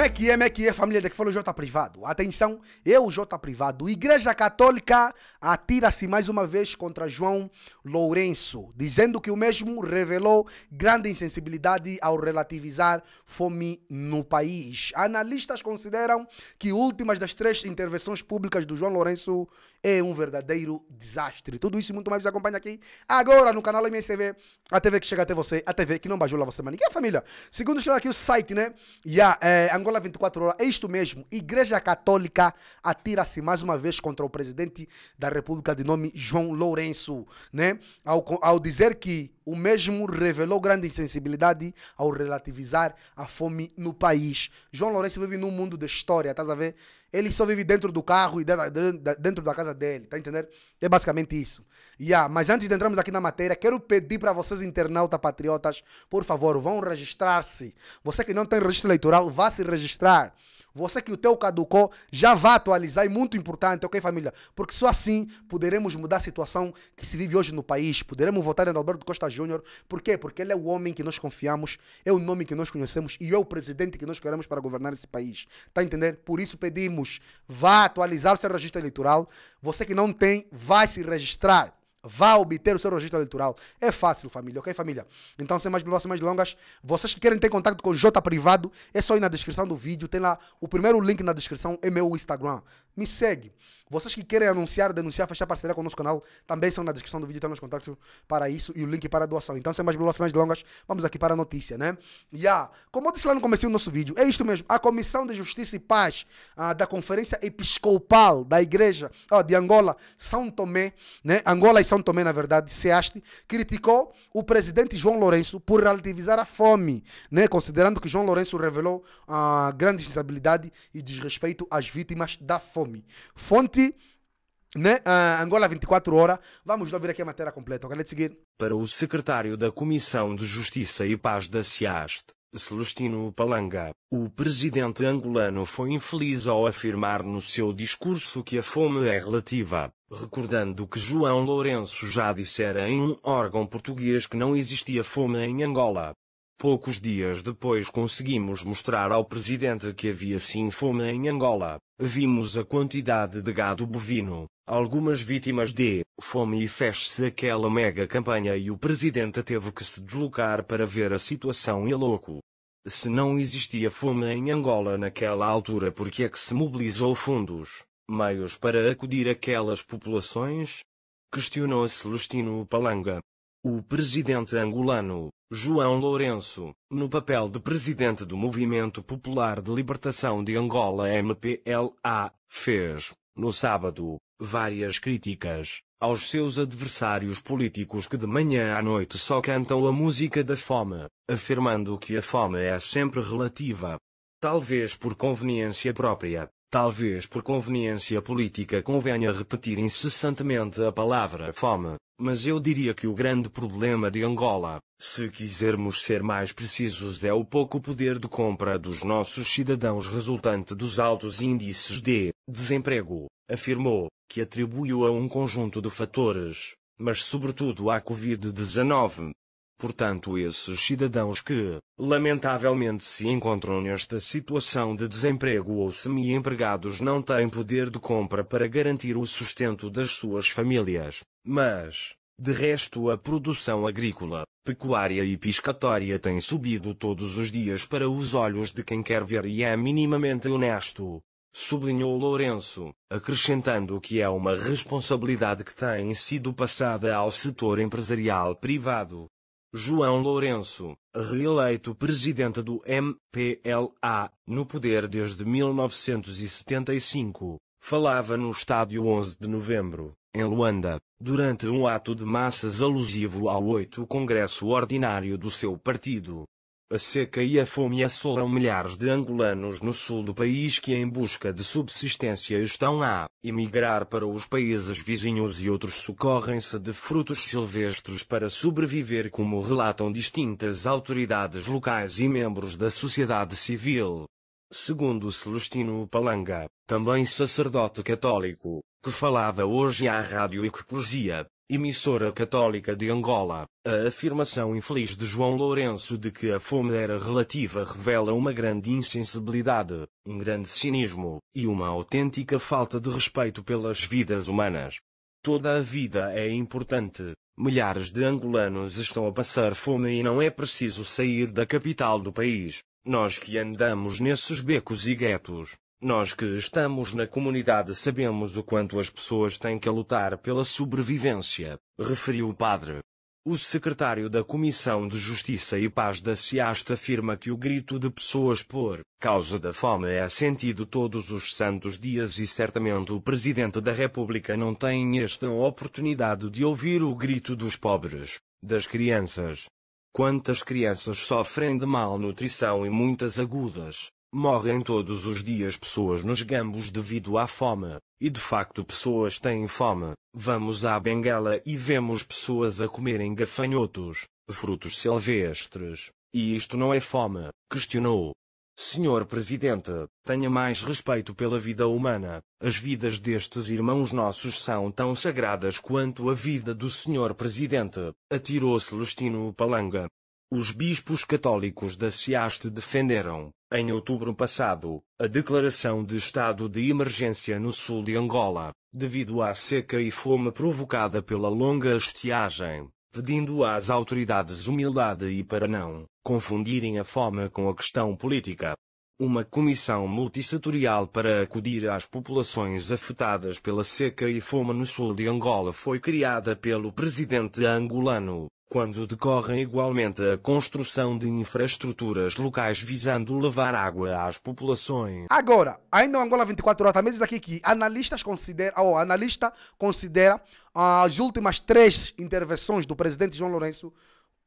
Como é que é, como é que é, família? Daqui fala o J Privado. Atenção, eu, J Privado. Igreja Católica atira-se mais uma vez contra João Lourenço, dizendo que o mesmo revelou grande insensibilidade ao relativizar fome no país. Analistas consideram que últimas das três intervenções públicas do João Lourenço é um verdadeiro desastre. Tudo isso e muito mais acompanha aqui agora no canal MSTV, a TV que chega até você, a TV que não bajula você, mano. E a família? Segundo chega aqui o site, né? Yeah, é, Angola 24 horas, é isto mesmo. Igreja Católica atira-se mais uma vez contra o presidente da República de nome João Lourenço, né? Ao, ao dizer que o mesmo revelou grande insensibilidade ao relativizar a fome no país. João Lourenço vive num mundo de história, estás a ver? Ele só vive dentro do carro e dentro da casa dele, tá entendendo? É basicamente isso. Yeah, mas antes de entrarmos aqui na matéria, quero pedir para vocês, internautas patriotas, por favor, vão registrar-se. Você que não tem registro eleitoral, vá se registrar. Você que o teu caducou, já vá atualizar. É muito importante, ok, família? Porque só assim poderemos mudar a situação que se vive hoje no país. Poderemos votar em Alberto Costa Júnior. Por quê? Porque ele é o homem que nós confiamos, é o nome que nós conhecemos e é o presidente que nós queremos para governar esse país. Tá entendendo? Por isso pedimos, vá atualizar o seu registro eleitoral. Você que não tem, vai se registrar. Vá obter o seu registro eleitoral. É fácil, família, ok, família? Então, sem mais sem mais longas, vocês que querem ter contato com o J Privado, é só ir na descrição do vídeo. Tem lá o primeiro link na descrição, é meu Instagram me segue. Vocês que querem anunciar, denunciar, fechar parceria com o nosso canal, também são na descrição do vídeo, tem os contatos para isso e o link para a doação. Então, sem mais sem mais longas, vamos aqui para a notícia, né? Yeah. Como eu disse lá no começo do nosso vídeo, é isto mesmo. A Comissão de Justiça e Paz uh, da Conferência Episcopal da Igreja de Angola, São Tomé, né? Angola e São Tomé, na verdade, SEASTE, criticou o presidente João Lourenço por relativizar a fome, né? Considerando que João Lourenço revelou uh, grande instabilidade e desrespeito às vítimas da fome fome. Fonte né? Uh, Angola 24 horas. Vamos ouvir aqui a matéria completa. Ok, let's seguir. Para o secretário da Comissão de Justiça e Paz da CIAST, Celestino Palanga, o presidente angolano foi infeliz ao afirmar no seu discurso que a fome é relativa, recordando que João Lourenço já dissera em um órgão português que não existia fome em Angola. Poucos dias depois conseguimos mostrar ao presidente que havia sim fome em Angola. Vimos a quantidade de gado bovino, algumas vítimas de fome e fez-se aquela mega campanha e o presidente teve que se deslocar para ver a situação e louco. Se não existia fome em Angola naquela altura por que é que se mobilizou fundos, meios para acudir aquelas populações? Questionou Celestino Palanga. O presidente angolano, João Lourenço, no papel de presidente do Movimento Popular de Libertação de Angola MPLA, fez, no sábado, várias críticas aos seus adversários políticos que de manhã à noite só cantam a música da fome, afirmando que a fome é sempre relativa. Talvez por conveniência própria, talvez por conveniência política convenha repetir incessantemente a palavra fome, mas eu diria que o grande problema de Angola, se quisermos ser mais precisos, é o pouco poder de compra dos nossos cidadãos resultante dos altos índices de desemprego, afirmou, que atribuiu a um conjunto de fatores, mas sobretudo à Covid-19. Portanto, esses cidadãos que, lamentavelmente, se encontram nesta situação de desemprego ou semi-empregados não têm poder de compra para garantir o sustento das suas famílias. Mas, de resto, a produção agrícola, pecuária e piscatória tem subido todos os dias para os olhos de quem quer ver e é minimamente honesto. Sublinhou Lourenço, acrescentando que é uma responsabilidade que tem sido passada ao setor empresarial privado. João Lourenço, reeleito presidente do MPLA, no poder desde 1975, falava no estádio 11 de novembro em Luanda, durante um ato de massas alusivo ao 8 Congresso Ordinário do seu partido. A seca e a fome assolam milhares de angolanos no sul do país que, em busca de subsistência, estão a emigrar para os países vizinhos e outros socorrem-se de frutos silvestres para sobreviver, como relatam distintas autoridades locais e membros da sociedade civil. Segundo Celestino Palanga, também sacerdote católico, que falava hoje à Rádio Ecologia, emissora católica de Angola, a afirmação infeliz de João Lourenço de que a fome era relativa revela uma grande insensibilidade, um grande cinismo e uma autêntica falta de respeito pelas vidas humanas. Toda a vida é importante. Milhares de angolanos estão a passar fome e não é preciso sair da capital do país. Nós que andamos nesses becos e guetos, nós que estamos na comunidade sabemos o quanto as pessoas têm que lutar pela sobrevivência, referiu o padre. O secretário da Comissão de Justiça e Paz da SIAST afirma que o grito de pessoas por causa da fome é sentido todos os santos dias e certamente o Presidente da República não tem esta oportunidade de ouvir o grito dos pobres, das crianças. Quantas crianças sofrem de malnutrição e muitas agudas, Morrem todos os dias pessoas nos gambos devido à fome, e de facto pessoas têm fome. Vamos à Benguela e vemos pessoas a comerem gafanhotos, frutos silvestres. E isto não é fome, questionou. Senhor Presidente, tenha mais respeito pela vida humana. As vidas destes irmãos nossos são tão sagradas quanto a vida do Senhor Presidente, atirou Celestino Palanga. Os bispos católicos da SIASTE defenderam, em outubro passado, a declaração de estado de emergência no sul de Angola, devido à seca e fome provocada pela longa estiagem, pedindo às autoridades humildade e para não confundirem a fome com a questão política. Uma comissão multissetorial para acudir às populações afetadas pela seca e fome no sul de Angola foi criada pelo presidente angolano, quando decorrem igualmente a construção de infraestruturas locais visando levar água às populações. Agora, ainda o Angola 24 horas também diz aqui que analistas considera, oh, analista considera as últimas três intervenções do presidente João Lourenço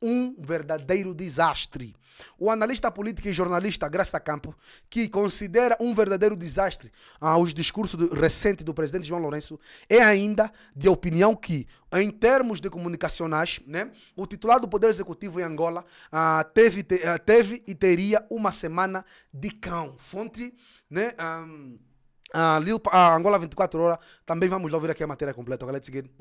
um verdadeiro desastre. O analista político e jornalista Graça Campo, que considera um verdadeiro desastre ah, os discursos do, recentes do presidente João Lourenço, é ainda de opinião que, em termos de comunicacionais, né, o titular do Poder Executivo em Angola ah, teve, te, ah, teve e teria uma semana de cão. Fonte, né? Um, a, Lil, a Angola 24 horas, também vamos ouvir aqui a matéria completa.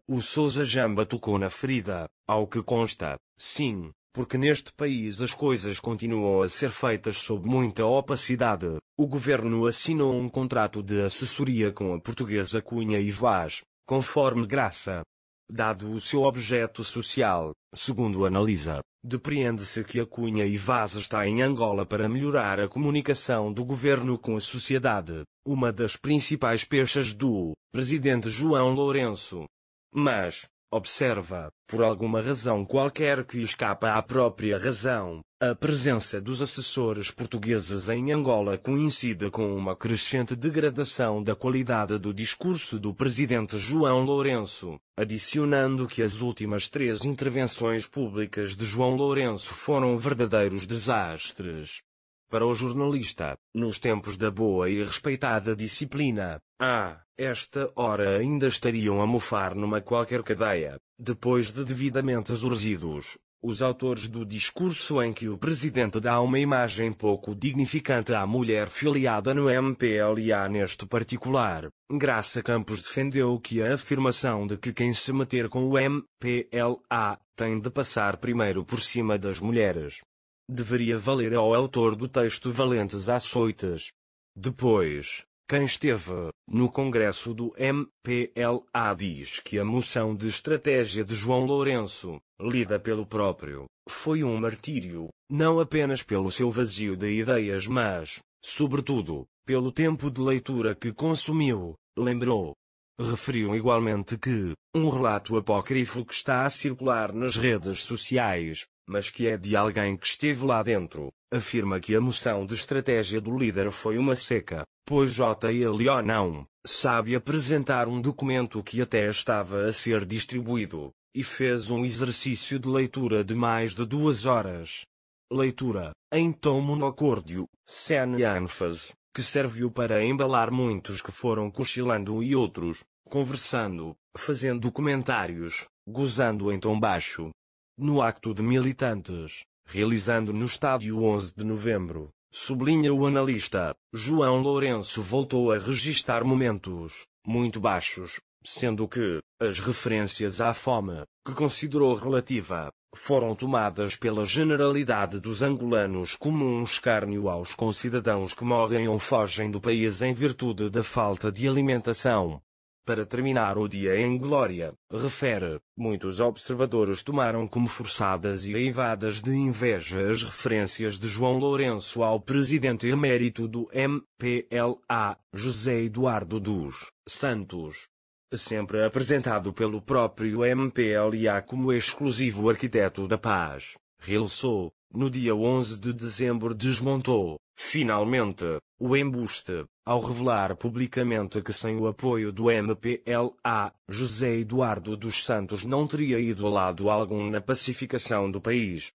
O Souza Jamba tocou na ferida, ao que consta, sim, porque neste país as coisas continuam a ser feitas sob muita opacidade. O governo assinou um contrato de assessoria com a portuguesa Cunha e Vaz, conforme Graça. Dado o seu objeto social, segundo analisa, depreende-se que a Cunha e Vaz está em Angola para melhorar a comunicação do governo com a sociedade, uma das principais peixes do presidente João Lourenço. Mas, Observa, por alguma razão qualquer que escapa à própria razão, a presença dos assessores portugueses em Angola coincide com uma crescente degradação da qualidade do discurso do presidente João Lourenço, adicionando que as últimas três intervenções públicas de João Lourenço foram verdadeiros desastres. Para o jornalista, nos tempos da boa e respeitada disciplina, a esta hora ainda estariam a mofar numa qualquer cadeia, depois de devidamente exorzidos, os autores do discurso em que o presidente dá uma imagem pouco dignificante à mulher filiada no MPLA neste particular. Graça Campos defendeu que a afirmação de que quem se meter com o MPLA tem de passar primeiro por cima das mulheres deveria valer ao autor do texto valentes açoites. Depois, quem esteve no Congresso do MPLA diz que a moção de estratégia de João Lourenço, lida pelo próprio, foi um martírio, não apenas pelo seu vazio de ideias, mas, sobretudo, pelo tempo de leitura que consumiu, lembrou. Referiu igualmente que, um relato apócrifo que está a circular nas redes sociais, mas que é de alguém que esteve lá dentro, afirma que a moção de estratégia do líder foi uma seca, pois JLO não sabe apresentar um documento que até estava a ser distribuído, e fez um exercício de leitura de mais de duas horas. Leitura, em tom monocórdio, sem ênfase, que serviu para embalar muitos que foram cochilando e outros, conversando, fazendo comentários, gozando em tom baixo, no acto de militantes, realizando no estádio 11 de novembro, sublinha o analista, João Lourenço voltou a registar momentos, muito baixos, sendo que as referências à fome, que considerou relativa, foram tomadas pela generalidade dos angolanos como um escárnio aos concidadãos que morrem ou fogem do país em virtude da falta de alimentação. Para terminar o dia em glória, refere, muitos observadores tomaram como forçadas e aivadas de inveja as referências de João Lourenço ao presidente emérito do MPLA, José Eduardo dos Santos, sempre apresentado pelo próprio MPLA como exclusivo arquiteto da paz, realçou, no dia 11 de dezembro desmontou, finalmente, o embuste, ao revelar publicamente que sem o apoio do MPLA, José Eduardo dos Santos não teria ido a lado algum na pacificação do país.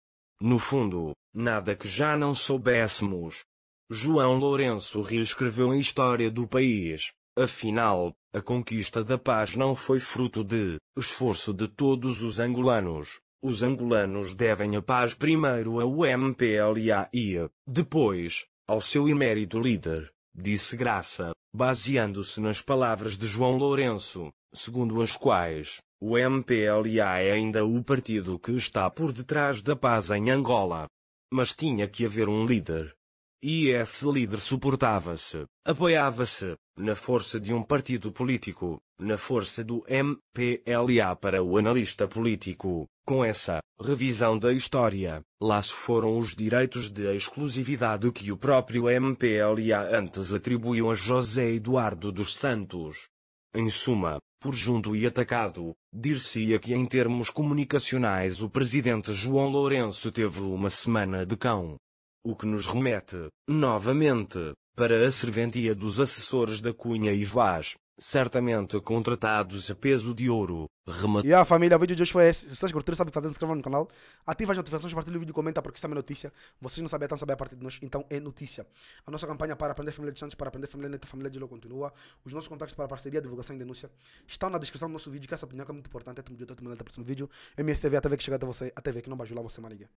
No fundo, nada que já não soubéssemos. João Lourenço reescreveu a história do país, Afinal, a conquista da paz não foi fruto de esforço de todos os angolanos. Os angolanos devem a paz primeiro ao MPLA e, depois, ao seu emérito líder, disse Graça, baseando-se nas palavras de João Lourenço, segundo as quais, o MPLA é ainda o partido que está por detrás da paz em Angola. Mas tinha que haver um líder. E esse líder suportava-se, apoiava-se, na força de um partido político, na força do MPLA para o analista político. Com essa revisão da história, lá se foram os direitos de exclusividade que o próprio MPLA antes atribuiu a José Eduardo dos Santos. Em suma, por junto e atacado, dir-se-ia que em termos comunicacionais o presidente João Lourenço teve uma semana de cão. O que nos remete, novamente, para a serventia dos assessores da Cunha e Vaz, certamente contratados a peso de ouro. Remat... E a família, o vídeo de hoje foi esse. Se vocês curtiram, sabem fazer, se inscrevam no canal, ativem as notificações, partilhem o vídeo, comenta, porque isso também é notícia. Vocês não sabem, então sabem a partir de nós, então é notícia. A nossa campanha para aprender família de Santos, para aprender família neta, família de Lô continua. Os nossos contatos para parceria, divulgação e denúncia estão na descrição do nosso vídeo, que essa opinião é muito importante. Até o próximo vídeo. MSTV, a TV que chega até você, a TV que não vai ajular você, maniga.